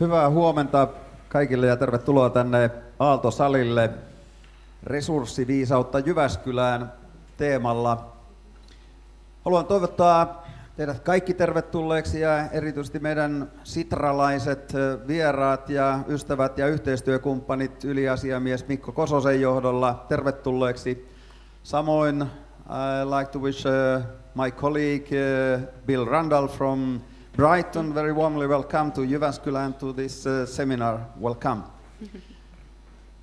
Hyvää huomenta kaikille ja tervetuloa tänne Aaltosalille resurssiviisautta Jyväskylään teemalla. Haluan toivottaa teidät kaikki tervetulleeksi ja erityisesti meidän sitralaiset vieraat ja ystävät ja yhteistyökumppanit yliasiamies Mikko Kososen johdolla tervetulleeksi. Samoin I like to wish uh, my colleague uh, Bill Randall from Brighton very warmly welcome to Jyväskylään to this uh, seminar. Welcome.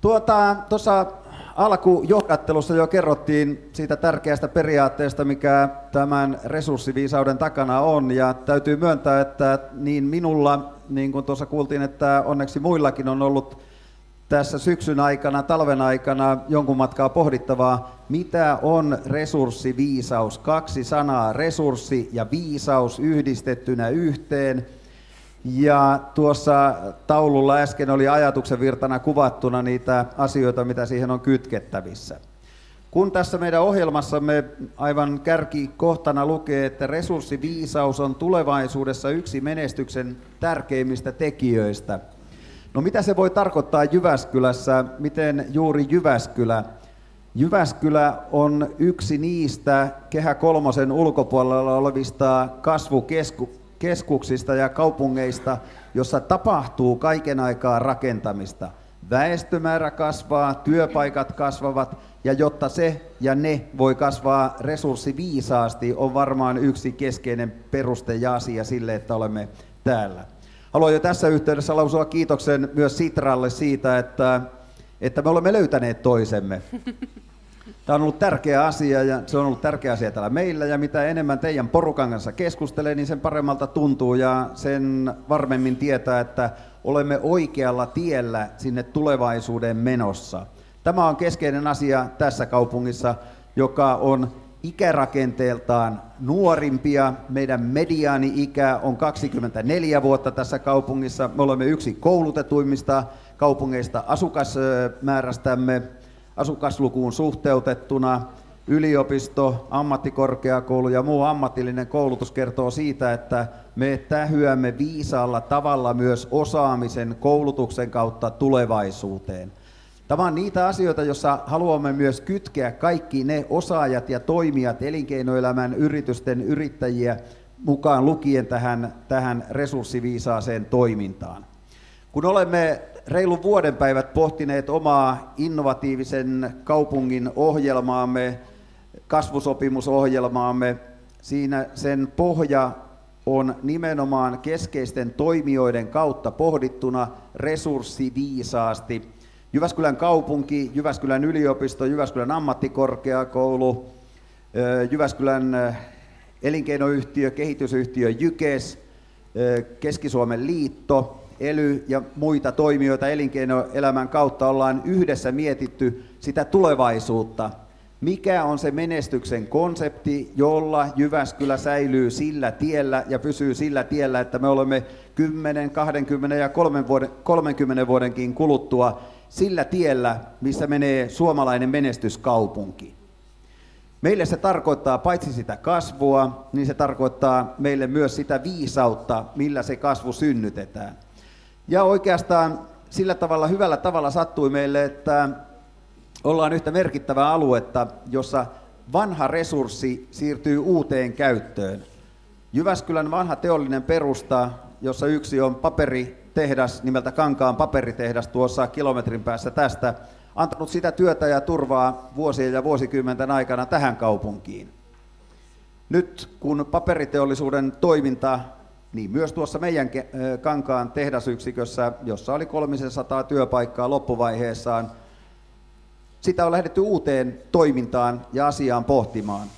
Tuota, tuossa alkujohdattelussa jo kerrottiin siitä tärkeästä periaatteesta, mikä tämän resurssiviisauden takana on. Ja täytyy myöntää, että niin minulla, niin kuin tuossa kuultiin, että onneksi muillakin on ollut tässä syksyn aikana, talven aikana jonkun matkaa pohdittavaa, mitä on resurssiviisaus. Kaksi sanaa, resurssi ja viisaus yhdistettynä yhteen. Ja tuossa taululla äsken oli ajatuksen virtana kuvattuna niitä asioita, mitä siihen on kytkettävissä. Kun tässä meidän ohjelmassamme aivan kärkikohtana lukee, että resurssiviisaus on tulevaisuudessa yksi menestyksen tärkeimmistä tekijöistä. No mitä se voi tarkoittaa Jyväskylässä? Miten juuri Jyväskylä? Jyväskylä on yksi niistä Kehä kolmosen ulkopuolella olevista kasvukeskuksista keskuksista ja kaupungeista, jossa tapahtuu kaiken aikaa rakentamista. Väestömäärä kasvaa, työpaikat kasvavat ja jotta se ja ne voi kasvaa resurssiviisaasti on varmaan yksi keskeinen peruste ja asia sille, että olemme täällä. Haluan jo tässä yhteydessä lausua kiitoksen myös Sitralle siitä, että, että me olemme löytäneet toisemme. Tämä on ollut tärkeä asia ja se on ollut tärkeä asia täällä meillä ja mitä enemmän teidän porukan kanssa keskustelee, niin sen paremmalta tuntuu ja sen varmemmin tietää, että olemme oikealla tiellä sinne tulevaisuuden menossa. Tämä on keskeinen asia tässä kaupungissa, joka on ikärakenteeltaan nuorimpia. Meidän mediaani-ikä on 24 vuotta tässä kaupungissa. Me olemme yksi koulutetuimmista kaupungeista asukasmäärästämme asukaslukuun suhteutettuna. Yliopisto, ammattikorkeakoulu ja muu ammatillinen koulutus kertoo siitä, että me tähyämme viisaalla tavalla myös osaamisen koulutuksen kautta tulevaisuuteen. Tämä on niitä asioita, joissa haluamme myös kytkeä kaikki ne osaajat ja toimijat, elinkeinoelämän yritysten yrittäjiä mukaan lukien tähän, tähän resurssiviisaaseen toimintaan. Kun olemme reilun vuoden päivät pohtineet omaa innovatiivisen kaupungin ohjelmaamme, kasvusopimusohjelmaamme. Siinä sen pohja on nimenomaan keskeisten toimijoiden kautta pohdittuna resurssiviisaasti. Jyväskylän kaupunki, Jyväskylän yliopisto, Jyväskylän ammattikorkeakoulu, Jyväskylän elinkeinoyhtiö, kehitysyhtiö Jykes, Keski-Suomen liitto, ELY ja muita toimijoita elinkeinoelämän kautta ollaan yhdessä mietitty sitä tulevaisuutuutta. Mikä on se menestyksen konsepti, jolla Jyväskylä säilyy sillä tiellä ja pysyy sillä tiellä, että me olemme 10, 20 ja 30 vuodenkin kuluttua sillä tiellä, missä menee suomalainen menestyskaupunki. Meille se tarkoittaa paitsi sitä kasvua, niin se tarkoittaa meille myös sitä viisautta, millä se kasvu synnytetään. Ja oikeastaan sillä tavalla hyvällä tavalla sattui meille, että ollaan yhtä merkittävää aluetta, jossa vanha resurssi siirtyy uuteen käyttöön. Jyväskylän vanha teollinen perusta, jossa yksi on paperitehdas nimeltä Kankaan paperitehdas tuossa kilometrin päässä tästä, antanut sitä työtä ja turvaa vuosien ja vuosikymmenten aikana tähän kaupunkiin. Nyt kun paperiteollisuuden toiminta niin myös tuossa meidän Kankaan tehdasyksikössä, jossa oli 300 työpaikkaa loppuvaiheessaan, sitä on lähdetty uuteen toimintaan ja asiaan pohtimaan.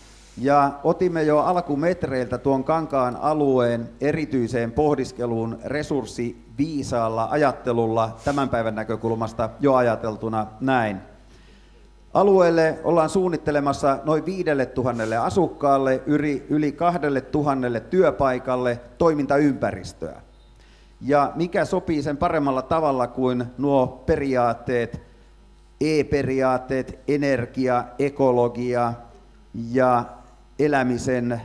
Ja otimme jo alkumetreiltä tuon Kankaan alueen erityiseen pohdiskeluun resurssi viisaalla ajattelulla tämän päivän näkökulmasta jo ajateltuna näin. Alueelle ollaan suunnittelemassa noin viidelle tuhannelle asukkaalle, yli, yli kahdelle tuhannelle työpaikalle toimintaympäristöä. Ja mikä sopii sen paremmalla tavalla kuin nuo periaatteet, E-periaatteet, energia, ekologia ja elämisen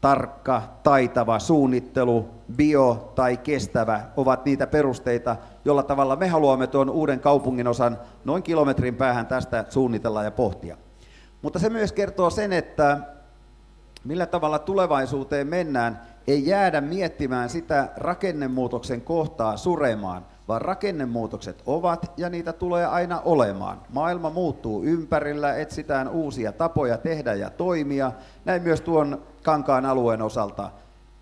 tarkka, taitava suunnittelu, bio tai kestävä ovat niitä perusteita, jolla tavalla me haluamme tuon uuden kaupungin osan noin kilometrin päähän tästä suunnitella ja pohtia. Mutta se myös kertoo sen, että millä tavalla tulevaisuuteen mennään, ei jäädä miettimään sitä rakennemuutoksen kohtaa suremaan, vaan rakennemuutokset ovat ja niitä tulee aina olemaan. Maailma muuttuu ympärillä, etsitään uusia tapoja tehdä ja toimia, näin myös tuon Kankaan alueen osalta.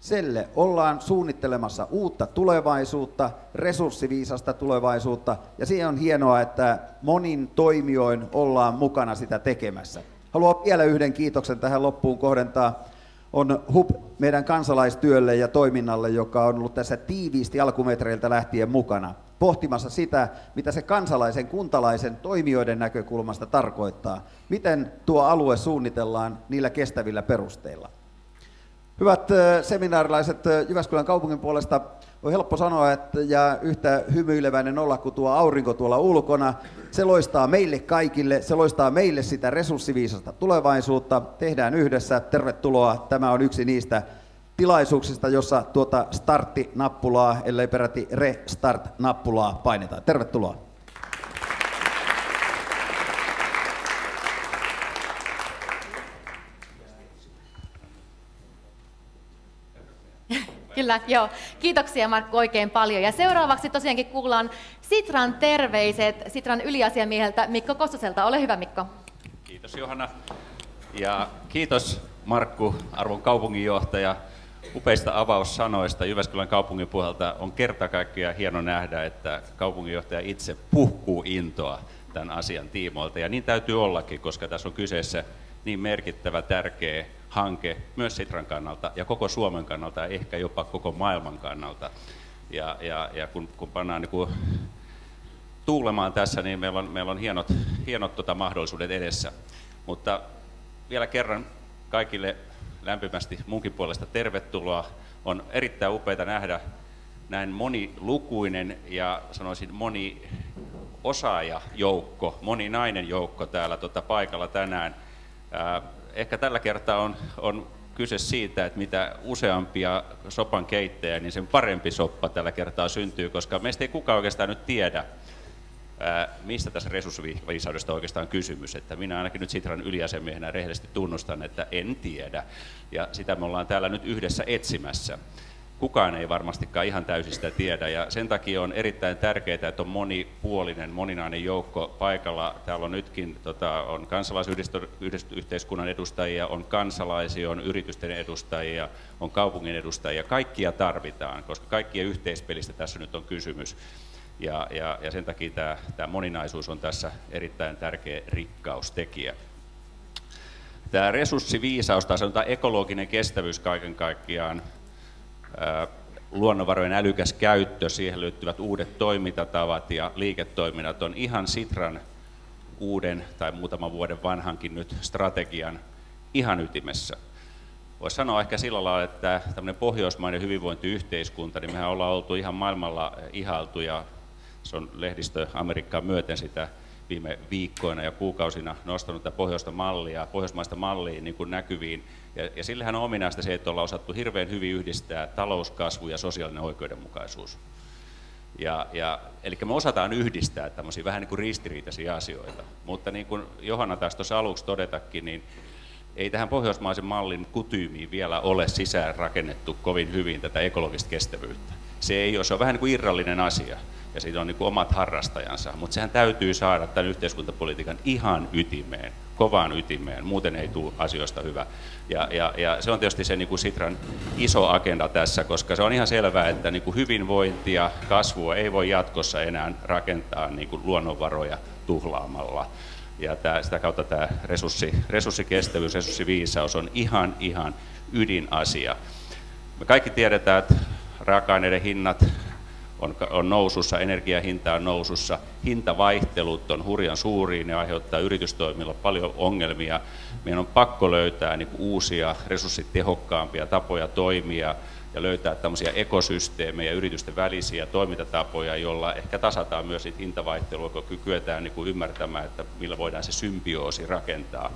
Selle ollaan suunnittelemassa uutta tulevaisuutta, resurssiviisasta tulevaisuutta, ja siihen on hienoa, että monin toimijoin ollaan mukana sitä tekemässä. Haluan vielä yhden kiitoksen tähän loppuun kohdentaa on HUB meidän kansalaistyölle ja toiminnalle, joka on ollut tässä tiiviisti alkumetreiltä lähtien mukana, pohtimassa sitä, mitä se kansalaisen, kuntalaisen, toimijoiden näkökulmasta tarkoittaa. Miten tuo alue suunnitellaan niillä kestävillä perusteilla. Hyvät seminaarilaiset Jyväskylän kaupungin puolesta on helppo sanoa, että ja yhtä hymyileväinen olla kuin tuo aurinko tuolla ulkona. Se loistaa meille kaikille, se loistaa meille sitä resurssiviisasta tulevaisuutta. Tehdään yhdessä. Tervetuloa. Tämä on yksi niistä tilaisuuksista, jossa tuota startti-nappulaa, ellei peräti restart-nappulaa painetaan. Tervetuloa. Kyllä, joo. Kiitoksia Markku oikein paljon. Ja seuraavaksi tosiaankin kuullaan Sitran terveiset Sitran yliasiamieheltä Mikko Kostoselta. Ole hyvä Mikko. Kiitos Johanna. Ja kiitos Markku, arvon kaupunginjohtaja, upeista avaussanoista Jyväskylän kaupungin puolelta. On kerta kaikkiaan hieno nähdä, että kaupunginjohtaja itse puhkuu intoa tämän asian tiimoilta. Ja niin täytyy ollakin, koska tässä on kyseessä niin merkittävä, tärkeä hanke myös Sitran kannalta ja koko Suomen kannalta ja ehkä jopa koko maailman kannalta. Ja, ja, ja kun, kun pannaan niin kuin tuulemaan tässä, niin meillä on, meillä on hienot, hienot tota mahdollisuudet edessä. Mutta vielä kerran kaikille lämpimästi munkin puolesta tervetuloa. On erittäin upeita nähdä näin monilukuinen ja sanoisin moni osaajajoukko, moninainen joukko täällä tota paikalla tänään ehkä tällä kertaa on, on kyse siitä, että mitä useampia sopan keittejä, niin sen parempi soppa tällä kertaa syntyy, koska meistä ei kukaan oikeastaan nyt tiedä, mistä tässä resurssiviisaudesta oikeastaan kysymys. Että minä ainakin nyt Sitran yliasemiehenä rehellisesti tunnustan, että en tiedä. Ja sitä me ollaan täällä nyt yhdessä etsimässä kukaan ei varmastikaan ihan täysin sitä tiedä ja sen takia on erittäin tärkeää, että on monipuolinen, moninainen joukko paikalla. Täällä on nytkin tota, on kansalaisyhteiskunnan edustajia, on kansalaisia, on yritysten edustajia, on kaupungin edustajia. Kaikkia tarvitaan, koska kaikkien yhteispelistä tässä nyt on kysymys. Ja, ja, ja sen takia tämä, tämä moninaisuus on tässä erittäin tärkeä rikkaustekijä. Tämä resurssiviisaus tai sanotaan ekologinen kestävyys kaiken kaikkiaan luonnonvarojen älykäs käyttö, siihen liittyvät uudet toimintatavat ja liiketoiminnat on ihan Sitran uuden tai muutaman vuoden vanhankin nyt strategian ihan ytimessä. Voisi sanoa ehkä sillä lailla, että tämmöinen pohjoismainen hyvinvointiyhteiskunta, niin mehän ollaan oltu ihan maailmalla ihailtu ja se on lehdistö Amerikkaan myöten sitä viime viikkoina ja kuukausina nostanut tätä pohjoista mallia, pohjoismaista mallia niin kuin näkyviin. Ja, ja sillehän on ominaista se, että ollaan osattu hirveän hyvin yhdistää talouskasvu ja sosiaalinen oikeudenmukaisuus. Ja, ja, eli me osataan yhdistää tämmöisiä vähän niin kuin ristiriitaisia asioita. Mutta niin kuin Johanna taas tuossa aluksi todetakin, niin ei tähän pohjoismaisen mallin kutyymiin vielä ole sisään rakennettu kovin hyvin tätä ekologista kestävyyttä. Se ei ole, se on vähän niin kuin irrallinen asia ja siitä on niin kuin omat harrastajansa, mutta sehän täytyy saada tämän yhteiskuntapolitiikan ihan ytimeen, kovaan ytimeen, muuten ei tule asioista hyvä. Ja, ja, ja se on tietysti se niin kuin Sitran iso agenda tässä, koska se on ihan selvää, että niin kuin hyvinvointia, kasvua ei voi jatkossa enää rakentaa niin kuin luonnonvaroja tuhlaamalla. Ja tämä, sitä kautta tämä resurssi, resurssikestävyys, resurssiviisaus on ihan, ihan ydinasia. Me kaikki tiedetään, että raaka-aineiden hinnat on, on nousussa, energiahinta on nousussa, hintavaihtelut on hurjan suuriin, ne aiheuttaa yritystoimilla paljon ongelmia. Meidän on pakko löytää niin uusia, resurssitehokkaampia tapoja toimia ja löytää tämmöisiä ekosysteemejä, yritysten välisiä toimintatapoja, joilla ehkä tasataan myös niitä hintavaihtelua, kun kykyetään niin kuin ymmärtämään, että millä voidaan se symbioosi rakentaa.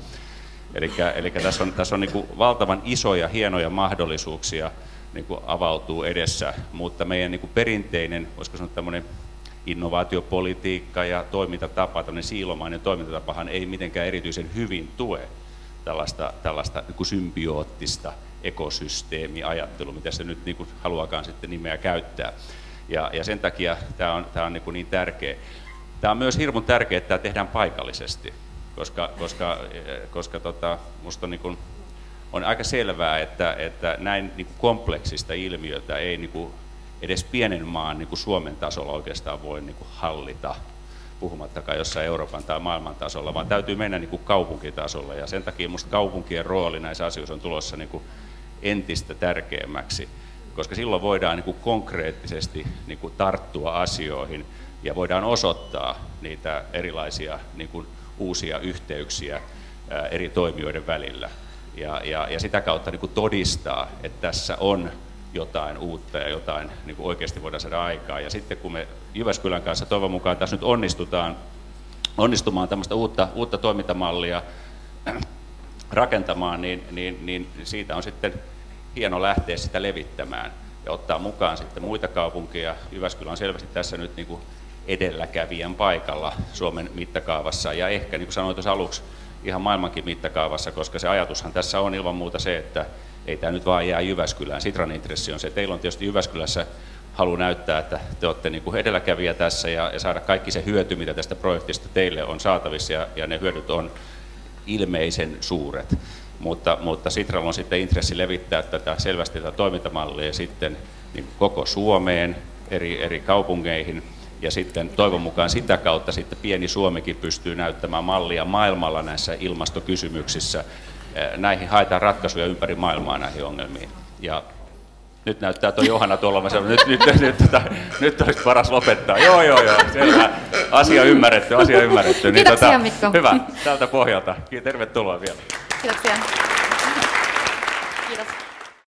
Eli tässä on, tässä on niin kuin valtavan isoja, hienoja mahdollisuuksia niin kuin avautuu edessä, mutta meidän niin kuin perinteinen, voisiko sanoa tämmöinen innovaatiopolitiikka ja toimintatapa, tämmöinen siilomainen toimintatapahan ei mitenkään erityisen hyvin tue tällaista, tällaista niin kuin symbioottista ekosysteemiajattelua, mitä se nyt niin kuin haluakaan sitten nimeä käyttää. Ja, ja sen takia tämä on, tämä on niin, kuin niin tärkeä. Tämä on myös hirveän tärkeää, että tämä tehdään paikallisesti, koska, koska, koska tota, musta niin kuin, on aika selvää, että, että näin niin kuin kompleksista ilmiötä ei niin kuin edes pienen maan niin kuin Suomen tasolla oikeastaan voi niin kuin hallita, puhumattakaan jossain Euroopan tai maailman tasolla, vaan täytyy mennä niin kuin kaupunkitasolla. Ja sen takia minusta kaupunkien rooli näissä asioissa on tulossa niin kuin entistä tärkeämmäksi, koska silloin voidaan niin kuin konkreettisesti niin kuin tarttua asioihin ja voidaan osoittaa niitä erilaisia niin kuin uusia yhteyksiä eri toimijoiden välillä. Ja, ja, ja sitä kautta niin kuin todistaa, että tässä on jotain uutta ja jotain niin kuin oikeasti voidaan saada aikaa. Ja sitten kun me Jyväskylän kanssa toivon mukaan tässä nyt onnistutaan onnistumaan tämmöistä uutta, uutta toimintamallia rakentamaan, niin, niin, niin siitä on sitten hieno lähteä sitä levittämään ja ottaa mukaan sitten muita kaupunkeja. Jyväskylä on selvästi tässä nyt niin kuin edelläkävijän paikalla Suomen mittakaavassa ja ehkä, niin kuin sanoin tuossa aluksi, ihan maailmankin mittakaavassa, koska se ajatushan tässä on ilman muuta se, että ei tämä nyt vaan jää Jyväskylään. Sitran intressi on se, teillä on tietysti Jyväskylässä halu näyttää, että te olette niin kuin edelläkävijä tässä ja, ja saada kaikki se hyöty, mitä tästä projektista teille on saatavissa ja, ja ne hyödyt on ilmeisen suuret. Mutta, mutta Sitralla on sitten intressi levittää tätä selvästi tätä toimintamallia sitten niin koko Suomeen, eri, eri kaupungeihin, ja sitten toivon mukaan sitä kautta sitten pieni Suomikin pystyy näyttämään mallia maailmalla näissä ilmastokysymyksissä. Näihin haetaan ratkaisuja ympäri maailmaa näihin ongelmiin. Ja nyt näyttää tuo Johanna tuolla, mä sanon, nyt, nyt, nyt, nyt, tota, nyt olisi paras lopettaa. Joo, joo, joo, selvä. Asia ymmärretty, asia ymmärretty. Niin, Kiitoksia, tota, Mikko. Hyvä, tältä pohjalta. Tervetuloa vielä. Kiitoksia.